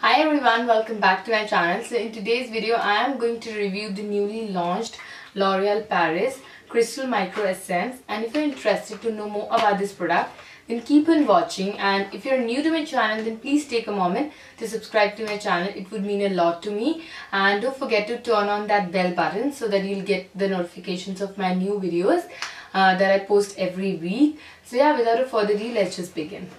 Hi everyone, welcome back to my channel. So in today's video, I am going to review the newly launched L'Oreal Paris Crystal Micro Essence. And if you're interested to know more about this product, then keep on watching. And if you're new to my channel, then please take a moment to subscribe to my channel. It would mean a lot to me. And don't forget to turn on that bell button so that you'll get the notifications of my new videos uh, that I post every week. So yeah, without a further ado, let's just begin.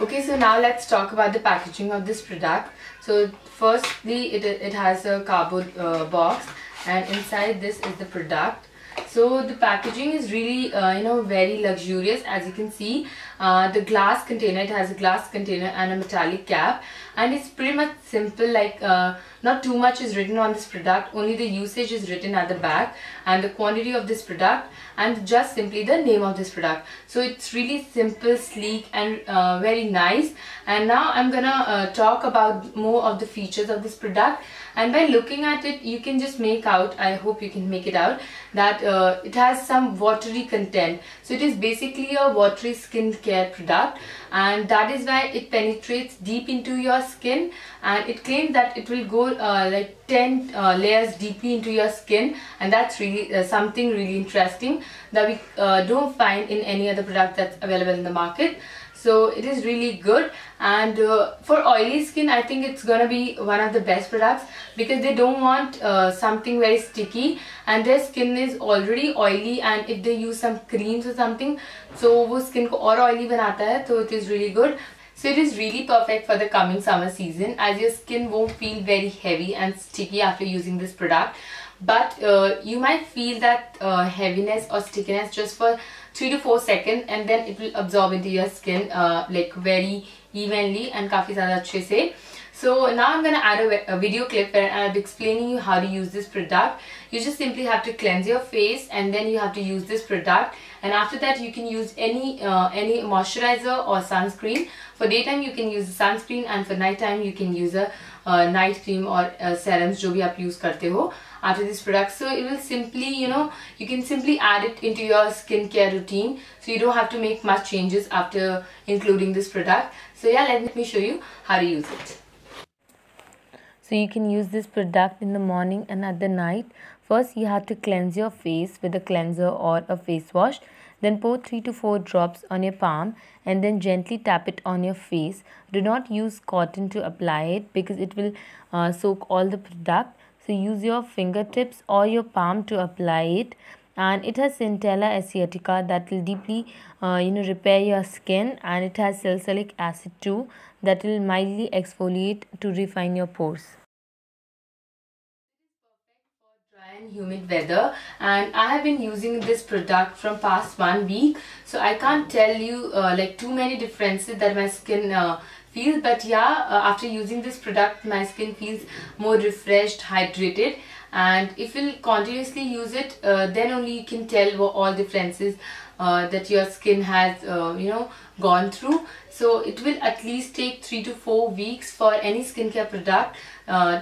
Okay, so now let's talk about the packaging of this product. So firstly, it, it has a cardboard uh, box and inside this is the product. So the packaging is really, uh, you know, very luxurious as you can see. Uh, the glass container, it has a glass container and a metallic cap. And it's pretty much simple like uh, not too much is written on this product. Only the usage is written at the back and the quantity of this product and just simply the name of this product. So it's really simple sleek and uh, very nice. And now I'm gonna uh, talk about more of the features of this product. And by looking at it you can just make out I hope you can make it out that uh, it has some watery content. So it is basically a watery skin care product and that is why it penetrates deep into your skin and it claims that it will go uh, like 10 uh, layers deeply into your skin and that's really uh, something really interesting that we uh, don't find in any other product that's available in the market so it is really good and uh, for oily skin I think it's gonna be one of the best products because they don't want uh, something very sticky and their skin is already oily and if they use some creams or something so वो skin को और oily बनाता है so it is really good so it is really perfect for the coming summer season as your skin won't feel very heavy and sticky after using this product but uh, you might feel that uh, heaviness or stickiness just for 3 to 4 seconds and then it will absorb into your skin uh, like very evenly and काफी ज़्यादा अच्छे से so now I'm gonna add a, a, video clip where I'll be explaining you how to use this product. You just simply have to cleanse your face and then you have to use this product. And after that you can use any uh, any moisturizer or sunscreen. For daytime you can use the sunscreen and for nighttime you can use a uh, night cream or uh, serums जो भी आप use करते हो after this product. So it will simply you know you can simply add it into your skincare routine. So you don't have to make much changes after including this product. So yeah let me show you how to use it. So you can use this product in the morning and at the night. First you have to cleanse your face with a cleanser or a face wash. Then pour 3 to 4 drops on your palm and then gently tap it on your face. Do not use cotton to apply it because it will uh, soak all the product. So use your fingertips or your palm to apply it and it has centella asiatica that will deeply uh, you know repair your skin and it has salicylic acid too that will mildly exfoliate to refine your pores and humid weather. And I have been using this product from past one week. So I can't tell you uh, like too many differences that my skin uh, feels. But yeah uh, after using this product my skin feels more refreshed hydrated. And if you continuously use it uh, then only you can tell all differences uh, that your skin has uh, you know gone through. So it will at least take three to four weeks for any skincare product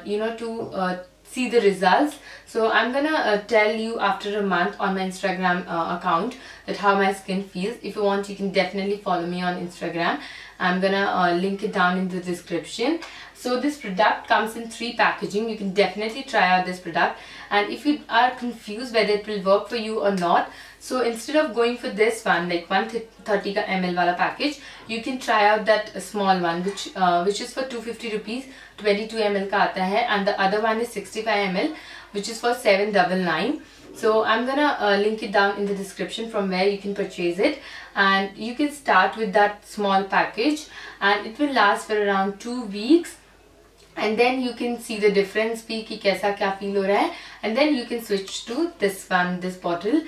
you know to see the results. So i'm gonna uh, tell you after a month on my instagram uh, account that how my skin feels. If you want you can definitely follow me on instagram. I'm gonna uh, link it down in the description. So this product comes in three packaging. You can definitely try out this product. And if you are confused whether it will work for you or not so instead of going for this one like 130 ka ml wala package you can try out that small one which uh, which is for 250 rupees 22 ml ka aata hai and the other one is 65 ml which is for 799 so i'm gonna uh, link it down in the description from where you can purchase it and you can start with that small package and it will last for around two weeks and then you can see the difference bhi ki kaisa kya feel ho raha hai and then you can switch to this one this bottle.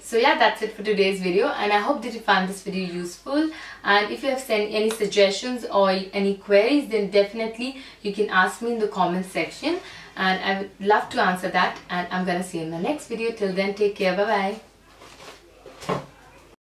So yeah that's it for today's video. And i hope that you found this video useful. And if you have sent any suggestions or any queries then definitely you can ask me in the comment section. And i would love to answer that. And i'm gonna see you in the next video. Till then take care. Bye bye